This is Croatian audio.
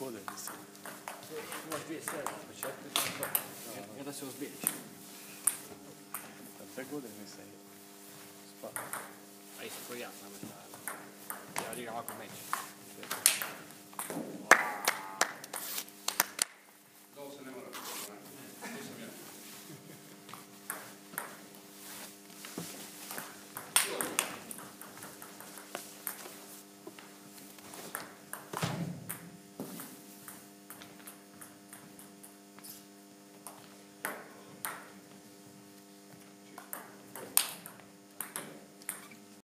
ovaj mislim. Imaš dvije sjede na početku i to je to. da se uzbiješ. Da te godine mislim. Spa. spava. A isto koji ja sam. Ja igram ako neću.